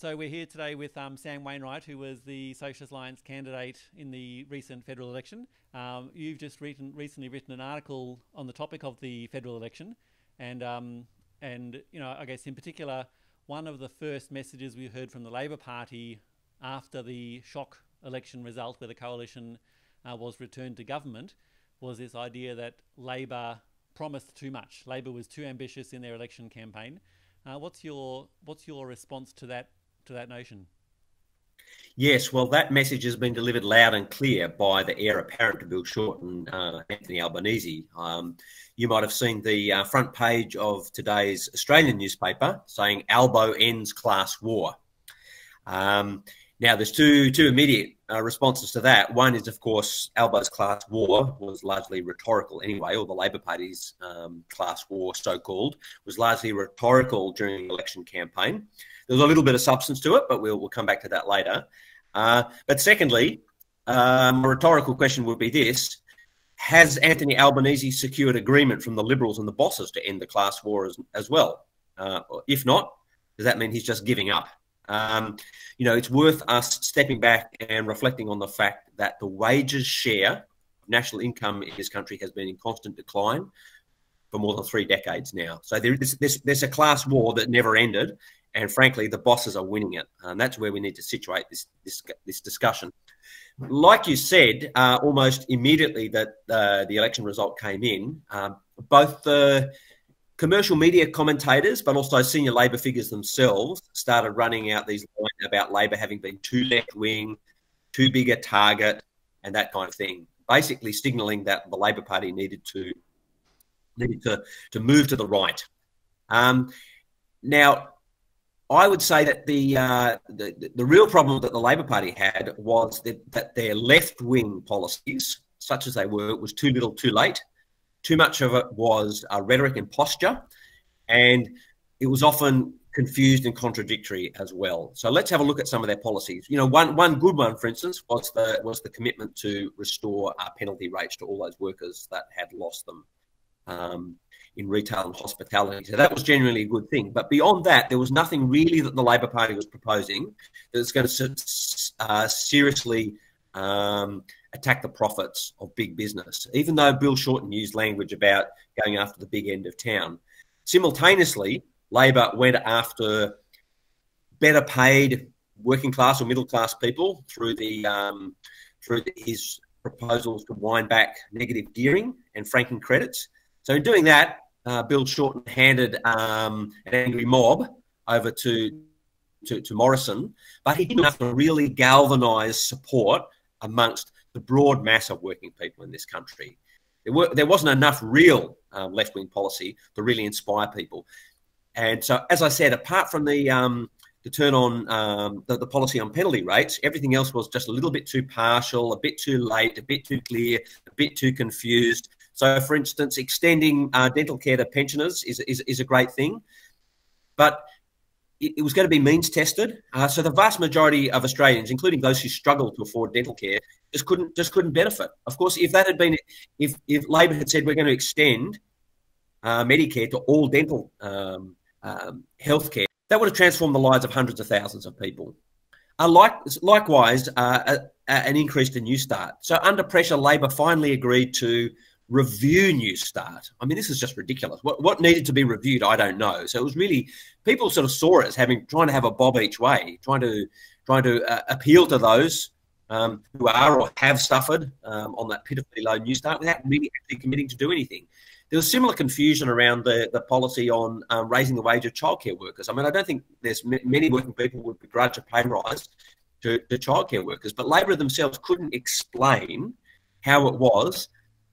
so we're here today with um, Sam Wainwright, who was the Socialist Alliance candidate in the recent federal election. Um, you've just written, recently written an article on the topic of the federal election, and um, and you know, I guess in particular, one of the first messages we heard from the Labor Party after the shock election result, where the coalition uh, was returned to government, was this idea that Labor promised too much. Labor was too ambitious in their election campaign. Uh, what's your what's your response to that to that notion? Yes, well, that message has been delivered loud and clear by the heir apparent to Bill Shorten, uh, Anthony Albanese. Um, you might have seen the uh, front page of today's Australian newspaper saying Albo ends class war. Um, now, there's two two immediate uh, responses to that. One is, of course, Albo's class war was largely rhetorical anyway, or the Labor Party's um, class war, so called, was largely rhetorical during the election campaign. There's a little bit of substance to it, but we'll, we'll come back to that later. Uh, but secondly, um, a rhetorical question would be this Has Anthony Albanese secured agreement from the Liberals and the bosses to end the class war as, as well? Uh, if not, does that mean he's just giving up? Um, you know, it's worth us stepping back and reflecting on the fact that the wages share of national income in this country has been in constant decline for more than three decades now. So there's, there's, there's a class war that never ended, and frankly, the bosses are winning it. And that's where we need to situate this this, this discussion. Like you said, uh, almost immediately that uh, the election result came in, um, both the commercial media commentators, but also senior Labor figures themselves, started running out these lines about Labor having been too left wing, too big a target, and that kind of thing. Basically, signalling that the Labor Party needed to needed to to move to the right. Um, now, I would say that the, uh, the, the real problem that the Labor Party had was that, that their left wing policies, such as they were, was too little, too late. Too much of it was uh, rhetoric and posture, and it was often confused and contradictory as well. So let's have a look at some of their policies. You know, one one good one, for instance, was the was the commitment to restore uh, penalty rates to all those workers that had lost them. Um, in retail and hospitality. So that was genuinely a good thing. But beyond that, there was nothing really that the Labor Party was proposing that was going to uh, seriously um, attack the profits of big business, even though Bill Shorten used language about going after the big end of town. Simultaneously, Labor went after better paid working class or middle class people through the um, through his proposals to wind back negative gearing and franking credits. So in doing that, uh, Bill Shorten handed um, an angry mob over to, to, to Morrison, but he didn't have to really galvanise support amongst the broad mass of working people in this country. There, were, there wasn't enough real um, left wing policy to really inspire people. And so, as I said, apart from the um, the turn on um, the, the, policy on penalty rates, everything else was just a little bit too partial, a bit too late, a bit too clear, a bit too confused. So, for instance, extending uh, dental care to pensioners is, is, is, a great thing, but it, it was going to be means tested. Uh, so, the vast majority of Australians, including those who struggle to afford dental care, just couldn't just couldn't benefit. Of course, if that had been if if Labor had said we're going to extend uh, Medicare to all dental um, um, health care, that would have transformed the lives of hundreds of thousands of people. Uh, like, likewise, uh, a, a, an increase to Newstart. So, under pressure, Labor finally agreed to review Newstart. I mean, this is just ridiculous. What what needed to be reviewed, I don't know. So it was really people sort of saw it as having trying to have a bob each way, trying to trying to uh, appeal to those um, who are or have suffered um, on that pitifully low Newstart without really actually committing to do anything. There was similar confusion around the, the policy on um, raising the wage of childcare workers. I mean, I don't think there's m- many working people would begrudge a pay rise to, to childcare workers, but Labor themselves couldn't explain how it was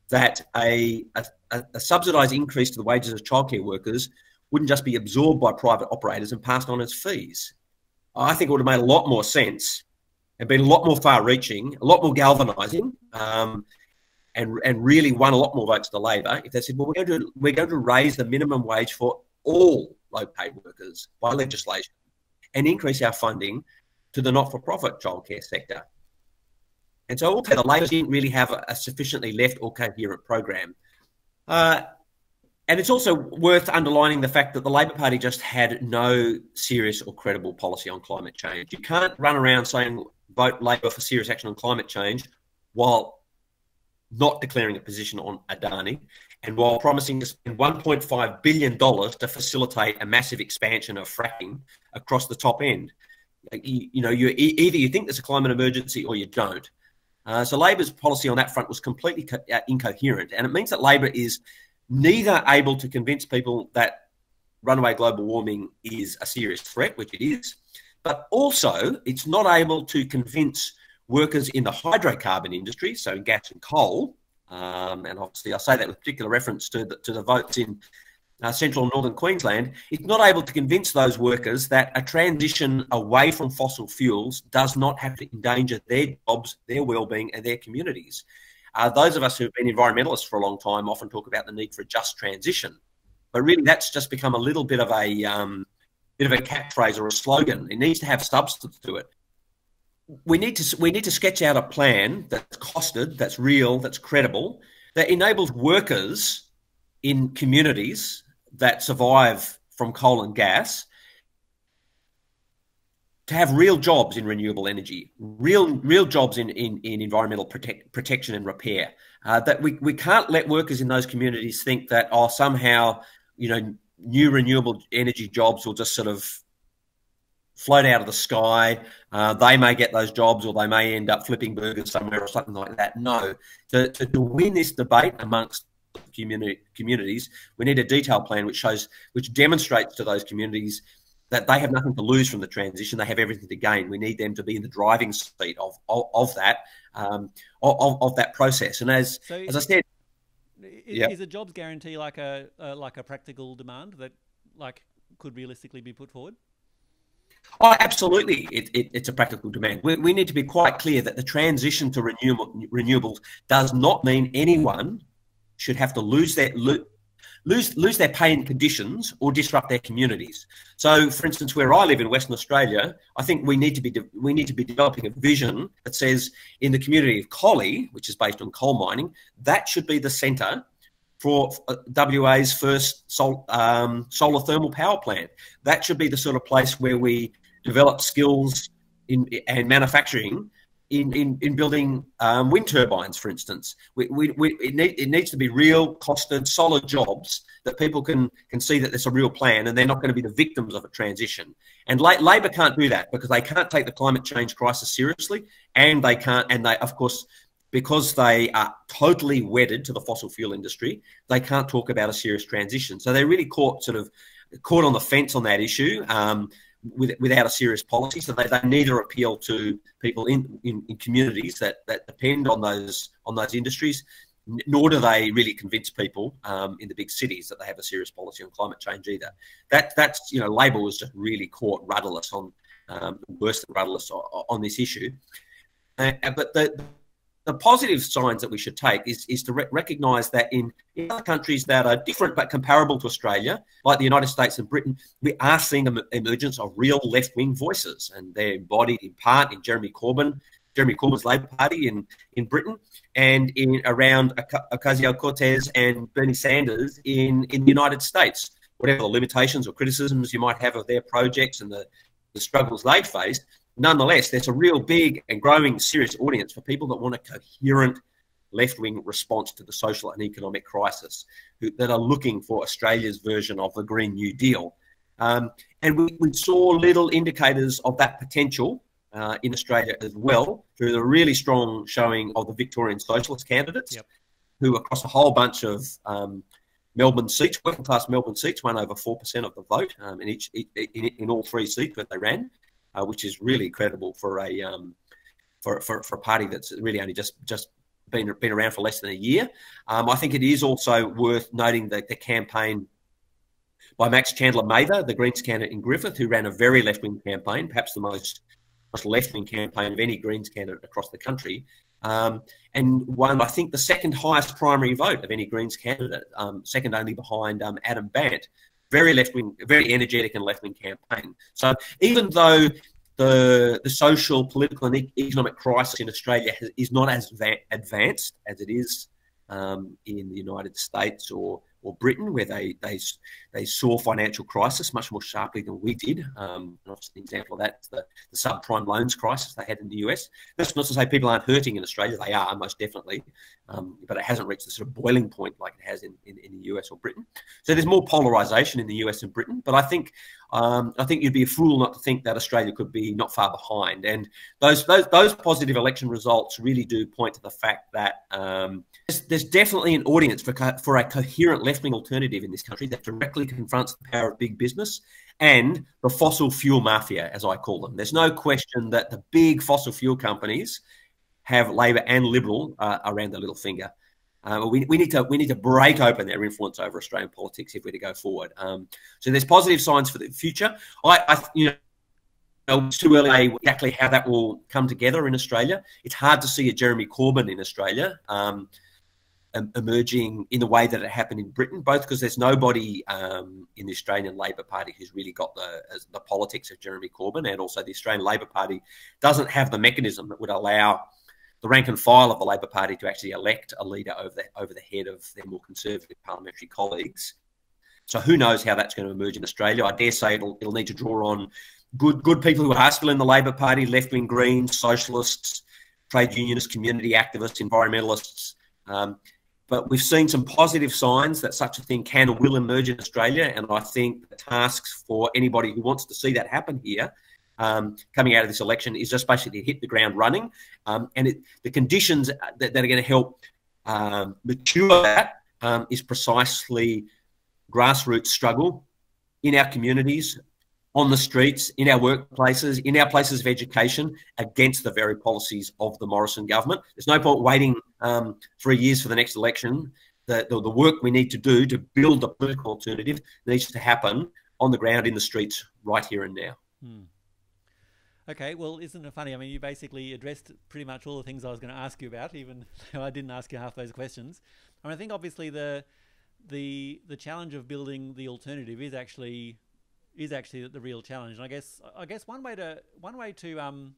that a, a, a subsidised increase to the wages of childcare workers wouldn't just be absorbed by private operators and passed on as fees. I think it would have made a lot more sense and been a lot more far reaching, a lot more galvanising, um, and, and really won a lot more votes to Labor if they said, well, we're going to, we're going to raise the minimum wage for all low paid workers by legislation and increase our funding to the not for profit childcare sector. And so the Labor didn't really have a, a sufficiently left or coherent program. Uh, and it's also worth underlining the fact that the Labor Party just had no serious or credible policy on climate change. You can't run around saying vote Labor for serious action on climate change while not declaring a position on Adani and while promising to spend $1.5 billion to facilitate a massive expansion of fracking across the top end. You, you know, you either you think there's a climate emergency or you don't. Uh, so Labor's policy on that front was completely co- uh, incoherent, and it means that Labor is neither able to convince people that runaway global warming is a serious threat, which it is, but also it's not able to convince workers in the hydrocarbon industry, so gas and coal, um, and obviously I say that with particular reference to the, to the votes in uh, central and northern Queensland, it's not able to convince those workers that a transition away from fossil fuels does not have to endanger their jobs, their well-being, and their communities. Uh, those of us who've been environmentalists for a long time often talk about the need for a just transition, but really that's just become a little bit of a um, bit of a catchphrase or a slogan. It needs to have substance to it. We need to we need to sketch out a plan that's costed, that's real, that's credible, that enables workers in communities that survive from coal and gas to have real jobs in renewable energy, real real jobs in in, in environmental protect, protection and repair. Uh, that we, we can't let workers in those communities think that oh somehow you know new renewable energy jobs will just sort of float out of the sky. Uh, they may get those jobs or they may end up flipping burgers somewhere or something like that. No, to, to, to win this debate amongst community, communities, we need a detailed plan which shows, which demonstrates to those communities that they have nothing to lose from the transition. They have everything to gain. We need them to be in the driving seat of of, of that um, of, of that process. And as so as I said, is, yep. is, a jobs guarantee like a, a like a practical demand that like could realistically be put forward? Oh, absolutely. It, it, it's a practical demand. We, we, need to be quite clear that the transition to renewable, renewables does not mean anyone should have to lose their lose lose their pay and conditions or disrupt their communities. So, for instance, where I live in Western Australia, I think we need to be de- we need to be developing a vision that says in the community of Collie, which is based on coal mining, that should be the centre for uh, WA's first sol- um, solar thermal power plant. That should be the sort of place where we develop skills in and manufacturing in, in, in building um, wind turbines, for instance. We, we, we, it, need, it needs to be real, costed, solid jobs that people can, can see that there's a real plan and they're not going to be the victims of a transition. And La- Labor can't do that because they can't take the climate change crisis seriously. And they can't, and they, of course, because they are totally wedded to the fossil fuel industry, they can't talk about a serious transition. So they're really caught sort of caught on the fence on that issue. Um, with, without a serious policy. So they, they neither appeal to people in, in, in, communities that, that depend on those on those industries, nor do they really convince people um, in the big cities that they have a serious policy on climate change either. That that's you know Labor was just really caught rudderless on um, worse than rudderless on, on this issue. Uh, but the the positive signs that we should take is, is to re- recognise that in, in other countries that are different but comparable to Australia, like the United States and Britain, we are seeing an emergence of real left wing voices, and they're embodied in part in Jeremy Corbyn, Jeremy Corbyn's Labor Party in, in Britain, and in around Ocasio Cortez and Bernie Sanders in, in the United States. Whatever the limitations or criticisms you might have of their projects and the, the struggles they faced, nonetheless, there's a real big and growing serious audience for people that want a coherent left wing response to the social and economic crisis who, that are looking for Australia's version of the Green New Deal. Um, and we, we, saw little indicators of that potential uh, in Australia as well through the really strong showing of the Victorian Socialist candidates yep. who, across a whole bunch of um, Melbourne seats, working class Melbourne seats, won over 4% of the vote um, in, each, in, in all three seats that they ran uh, which is really credible for a um, for, for, for a party that's really only just just been been around for less than a year. Um, I think it is also worth noting that the campaign by Max Chandler Mather, the Greens candidate in Griffith, who ran a very left wing campaign, perhaps the most most left wing campaign of any Greens candidate across the country. Um, and won, I think, the second highest primary vote of any Greens candidate, um, second only behind um, Adam Bandt, very left wing, very energetic and left wing campaign. So even though the the social, political, and economic crisis in Australia is not as va- advanced as it is um, in the United States or or Britain, where they they they saw financial crisis much more sharply than we did. Um, an example of that, the, the subprime loans crisis they had in the US. That's not to say people aren't hurting in Australia; they are most definitely, um, but it hasn't reached the sort of boiling point like it has in, in, in, the US or Britain. So there's more polarization in the US and Britain. But I think um, I think you'd be a fool not to think that Australia could be not far behind. And those those, those positive election results really do point to the fact that um, there's, there's, definitely an audience for for a coherent left wing alternative in this country that directly confronts the power of big business and the fossil fuel mafia, as I call them. There's no question that the big fossil fuel companies have Labor and Liberal uh, around their little finger. Uh, we, we, need to we need to break open their influence over Australian politics if we're to go forward. Um, so there's positive signs for the future. I, I you know. It's too early exactly how that will come together in Australia. It's hard to see a Jeremy Corbyn in Australia um, emerging in the way that it happened in Britain, both because there's nobody um, in the Australian Labor Party who's really got the the politics of Jeremy Corbyn, and also the Australian Labor Party doesn't have the mechanism that would allow the rank and file of the Labor Party to actually elect a leader over the, over the head of their more conservative parliamentary colleagues. So who knows how that's going to emerge in Australia? I dare say it'll, it'll need to draw on good good people who are still in the Labor Party, left wing Greens, socialists, trade unionists, community activists, environmentalists. Um, but we've seen some positive signs that such a thing can or will emerge in Australia, and I think the tasks for anybody who wants to see that happen here um, coming out of this election is just basically hit the ground running. Um, and it, the conditions that, that, are going to help um, mature that um, is precisely grassroots struggle in our communities, on the streets, in our workplaces, in our places of education against the very policies of the Morrison government. There's no point waiting um, three years for the next election. The, the, the work we need to do to build a political alternative needs to happen on the ground in the streets right here and now. Hmm. Okay, well, isn't it funny? I mean, you basically addressed pretty much all the things I was going to ask you about, even though I didn't ask you half those questions. I mean, I think obviously the the the challenge of building the alternative is actually is actually the real challenge. And I guess I guess one way to one way to um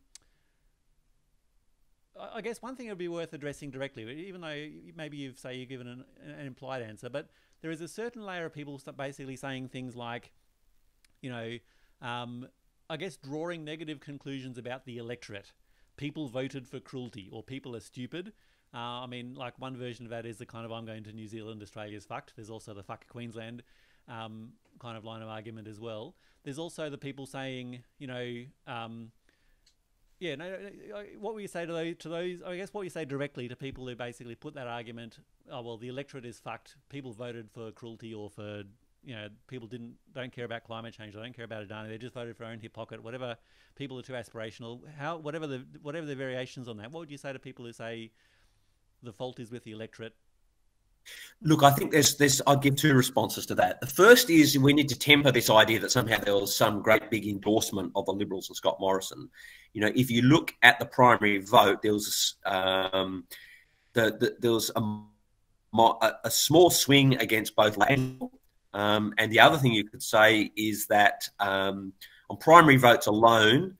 I guess one thing it would be worth addressing directly, even though maybe you've say you've given an, an implied answer, but there is a certain layer of people basically saying things like, you know, um, I guess, drawing negative conclusions about the electorate. People voted for cruelty, or people are stupid. Uh, I mean, like one version of that is the kind of I'm going to New Zealand, Australia's fucked. There's also the fuck Queensland um, kind of line of argument as well. There's also the people saying, you know, um, yeah, no, what will you say to those, to those? I guess what you say directly to people who basically put that argument, oh well, the electorate is fucked. People voted for cruelty or for you know, people didn't don't care about climate change. They don't care about Adani. They just voted for their own hip pocket. Whatever people are too aspirational. How whatever the whatever the variations on that. What would you say to people who say the fault is with the electorate? Look, I think there's there's I'd give two responses to that. The first is we need to temper this idea that somehow there was some great big endorsement of the Liberals and Scott Morrison. You know, if you look at the primary vote, there was um, the, the there was a, a small swing against both um, and the other thing you could say is that um, on primary votes alone,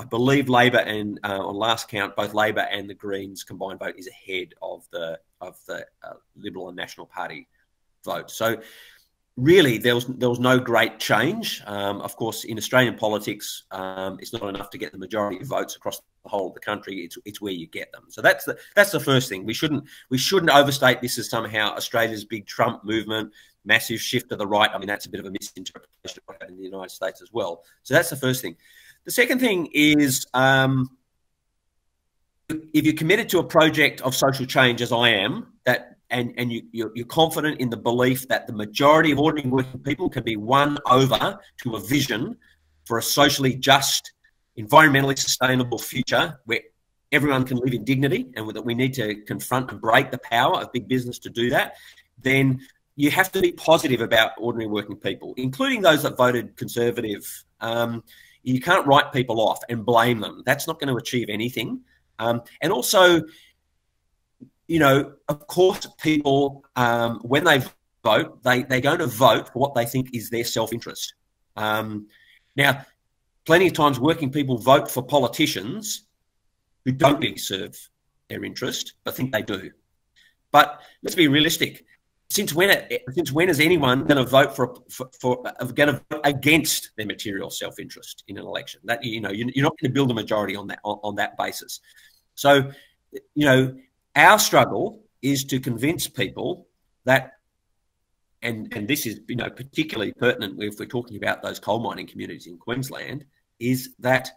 I believe Labor and uh, on last count, both Labor and the Greens combined vote is ahead of the of the uh, Liberal and National Party vote. So really, there was there was no great change. Um, of course, in Australian politics, um, it's not enough to get the majority of votes across the whole of the country. It's it's where you get them. So that's the that's the first thing. We shouldn't we shouldn't overstate this as somehow Australia's big Trump movement massive shift to the right. I mean, that's a bit of a misinterpretation of what happened in the United States as well. So that's the first thing. The second thing is um, if you're committed to a project of social change, as I am, that and and you, you're, you're confident in the belief that the majority of ordinary working people can be won over to a vision for a socially just, environmentally sustainable future where everyone can live in dignity and that we need to confront and break the power of big business to do that, then you have to be positive about ordinary working people, including those that voted conservative. Um, you can't write people off and blame them. That's not going to achieve anything. Um, and also, you know, of course, people, um, when they vote, they, they're going to vote for what they think is their self interest. Um, now, plenty of times, working people vote for politicians who don't really serve their interest, but think they do. But let's be realistic since when since when is anyone going to vote for for, for uh, going to vote against their material self interest in an election? That you know you're not going to build a majority on that on, on that basis. So you know our struggle is to convince people that and and this is you know particularly pertinent if we're talking about those coal mining communities in Queensland is that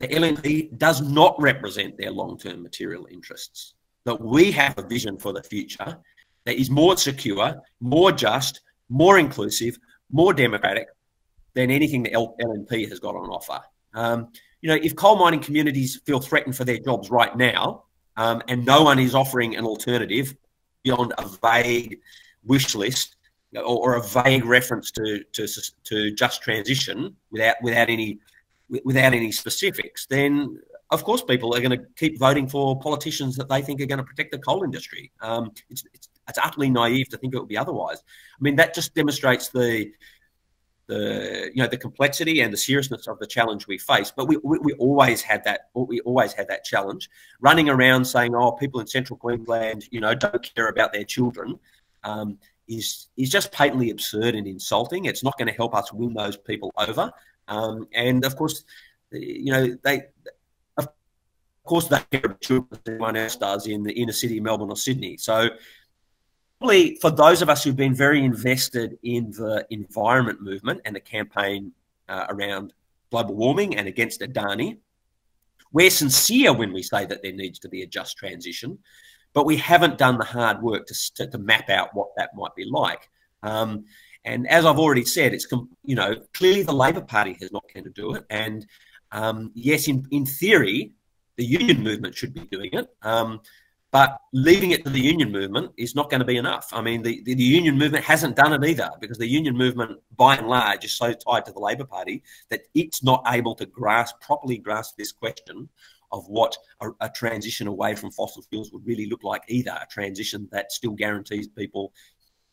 the LNP does not represent their long-term material interests. That we have a vision for the future that is more secure, more just, more inclusive, more democratic than anything the LNP has got on offer. Um, you know, if coal mining communities feel threatened for their jobs right now, um, and no one is offering an alternative beyond a vague wish list or, or, a vague reference to, to to just transition without without any without any specifics, then of course people are going to keep voting for politicians that they think are going to protect the coal industry. Um, it's, it's, it's utterly naive to think it would be otherwise. I mean, that just demonstrates the the you know the complexity and the seriousness of the challenge we face. But we, we, we always had that we always had that challenge. Running around saying, "Oh, people in Central Queensland, you know, don't care about their children," um, is is just patently absurd and insulting. It's not going to help us win those people over. Um, and of course, you know they. Of course, they care about children as anyone else does in the inner city, of Melbourne or Sydney. So, for those of us who've been very invested in the environment movement and the campaign uh, around global warming and against Adani, we're sincere when we say that there needs to be a just transition, but we haven't done the hard work to, to, to map out what that might be like. Um, and as I've already said, it's you know clearly the Labor Party has not going to do it. And um, yes, in in theory, the union movement should be doing it. Um, but leaving it to the union movement is not going to be enough. I mean, the, the, the, union movement hasn't done it either because the union movement, by and large, is so tied to the Labor Party that it's not able to grasp properly grasp this question of what a, a transition away from fossil fuels would really look like either. A transition that still guarantees people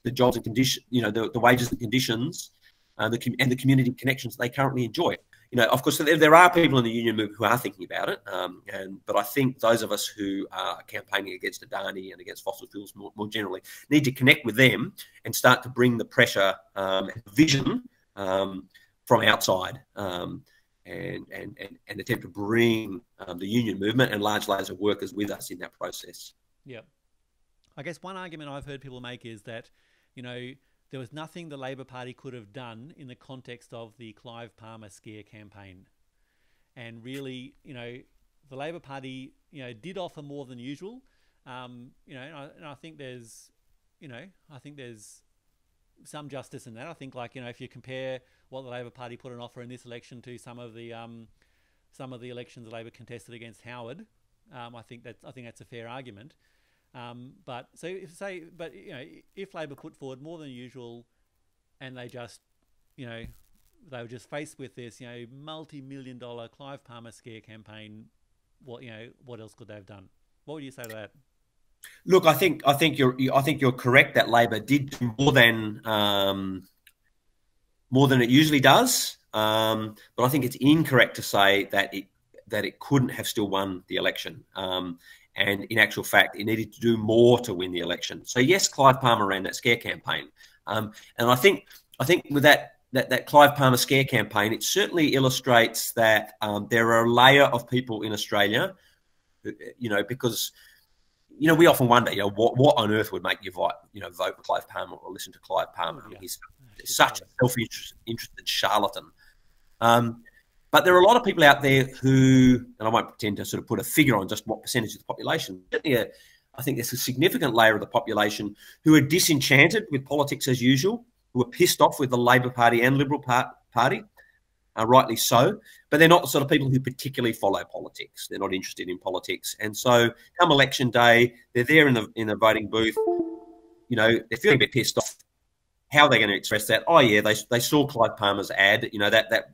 the jobs and condition, you know, the, the wages and conditions, uh, the, and the community connections they currently enjoy you know, of course, there, are people in the union movement who are thinking about it, um, and but I think those of us who are campaigning against Adani and against fossil fuels more, more generally need to connect with them and start to bring the pressure um, vision um, from outside. Um, and, and, and, and attempt to bring um, the union movement and large layers of workers with us in that process. Yeah. I guess one argument I've heard people make is that, you know, there was nothing the Labor Party could have done in the context of the Clive Palmer scare campaign. And really, you know, the Labor Party, you know, did offer more than usual. Um, you know, and I, and I think there's, you know, I think there's some justice in that. I think, like, you know, if you compare what the Labor Party put on offer in this election to some of the um, some of the elections the Labor contested against Howard, um, I think that's I think that's a fair argument. Um, but so if say, but you know, if Labor put forward more than usual, and they just, you know, they were just faced with this, you know, multi-million dollar Clive Palmer scare campaign, what you know, what else could they have done? What would you say to that? Look, I think I think you're I think you're correct that Labor did more than um, more than it usually does, um, but I think it's incorrect to say that it that it couldn't have still won the election. Um, and in actual fact, it needed to do more to win the election. So yes, Clive Palmer ran that scare campaign, um, and I think I think with that that, that Clive Palmer scare campaign, it certainly illustrates that um, there are a layer of people in Australia, you know, because you know we often wonder, you know, what what on earth would make you vote, you know, vote for Clive Palmer or listen to Clive Palmer? Yeah. He's, he's such a self-interested charlatan. Um, but there are a lot of people out there who, and I won't pretend to sort of put a figure on just what percentage of the population, certainly I think there's a significant layer of the population who are disenchanted with politics as usual, who are pissed off with the Labor Party and Liberal Party, uh, rightly so. But they're not the sort of people who particularly follow politics. They're not interested in politics, and so come election day, they're there in the in the voting booth. You know, they're feeling a bit pissed off. How are they going to express that? Oh yeah, they, they saw Clive Palmer's ad. You know that that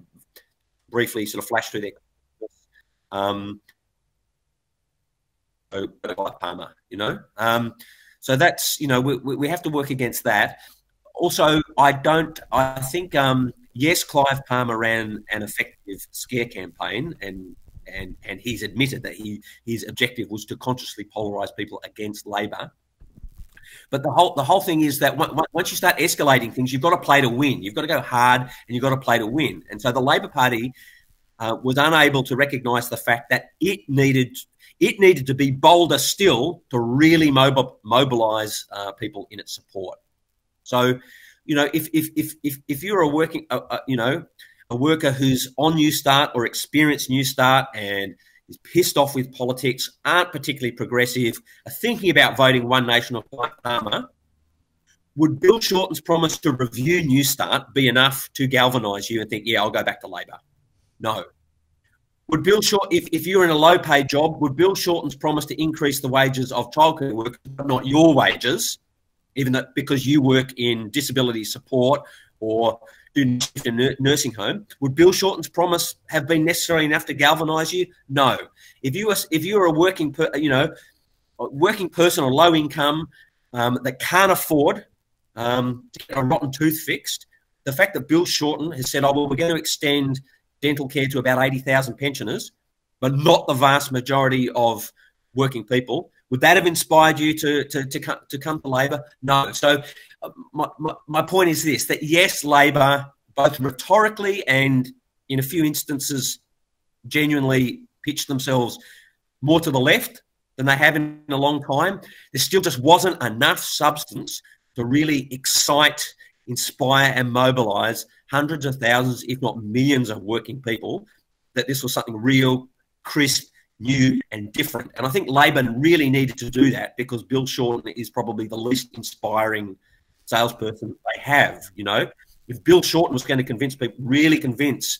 briefly sort of flash through their um, like Palmer, you know. Um, so that's you know we, we have to work against that. Also, I don't. I think um, yes, Clive Palmer ran an effective scare campaign, and and and he's admitted that he his objective was to consciously polarise people against Labor. But the whole the whole thing is that once you start escalating things, you've got to play to win. You've got to go hard, and you've got to play to win. And so the Labor Party uh, was unable to recognise the fact that it needed it needed to be bolder still to really mob- mobilise uh, people in its support. So, you know, if if if if, if you're a working, uh, you know, a worker who's on Newstart or experienced Newstart and is pissed off with politics, aren't particularly progressive, are thinking about voting One Nation or Palmer, would Bill Shorten's promise to review Newstart be enough to galvanise you and think, yeah, I'll go back to Labor? No. Would Bill Short, if, if you're in a low paid job, would Bill Shorten's promise to increase the wages of childcare workers, but not your wages, even though because you work in disability support or do in nursing home. Would Bill Shorten's promise have been necessary enough to galvanise you? No. If you are if you are a working per, you know working person or low income um, that can't afford um, to get a rotten tooth fixed, the fact that Bill Shorten has said, "Oh well, we're going to extend dental care to about eighty thousand pensioners, but not the vast majority of working people." Would that have inspired you to to to come to, come to Labor? No. So my, my, point is this: that yes, Labor, both rhetorically and in a few instances, genuinely pitched themselves more to the left than they have in a long time. There still just wasn't enough substance to really excite, inspire, and mobilise hundreds of thousands, if not millions, of working people that this was something real, crisp, new and different. And I think Labor really needed to do that because Bill Shorten is probably the least inspiring salesperson they have. You know, if Bill Shorten was going to convince people, really convince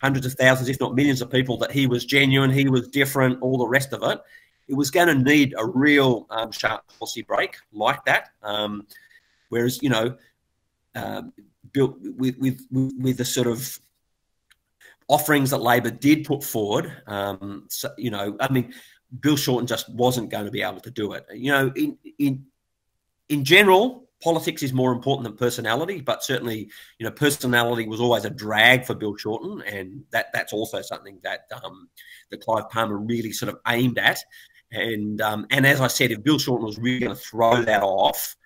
hundreds of thousands, if not millions of people that he was genuine, he was different, all the rest of it, it was going to need a real um, sharp policy break like that. Um, whereas, you know, um, built with, with with the sort of offerings that Labor did put forward. Um, so, you know, I mean, Bill Shorten just wasn't going to be able to do it. You know, in in in general, politics is more important than personality, but certainly, you know, personality was always a drag for Bill Shorten, and that that's also something that um, that Clive Palmer really sort of aimed at. And um, and as I said, if Bill Shorten was really going to throw that off,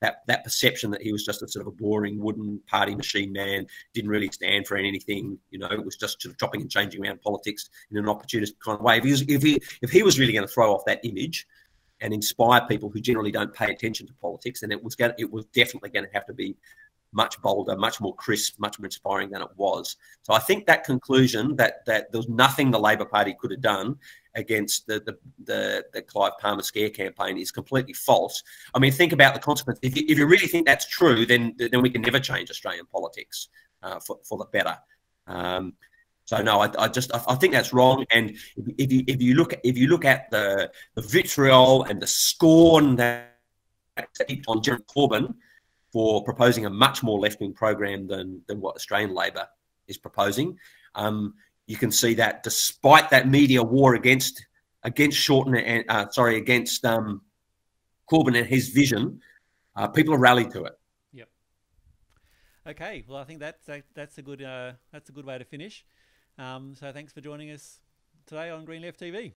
that that perception that he was just a sort of a boring wooden party machine man, didn't really stand for anything. You know, it was just sort of chopping and changing around politics in an opportunist kind of way. If he was, if he if he was really going to throw off that image and inspire people who generally don't pay attention to politics, And it was going it was definitely going to have to be much bolder, much more crisp, much more inspiring than it was. So I think that conclusion that that there was nothing the Labor Party could have done against the, the, the, the, Clive Palmer scare campaign is completely false. I mean, think about the consequence. If you, if you really think that's true, then then we can never change Australian politics uh, for, for the better. Um, so no, I, I just I, think that's wrong. And if, you if you look at, if you look at the the vitriol and the scorn that on Jeremy Corbyn for proposing a much more left wing program than than what Australian Labor is proposing. Um, you can see that despite that media war against against Shorten and uh, sorry against um, Corbyn and his vision, uh, people have rallied to it. Yep. Okay. Well, I think that's that, that's a good uh, that's a good way to finish. Um, so thanks for joining us today on Green Left TV.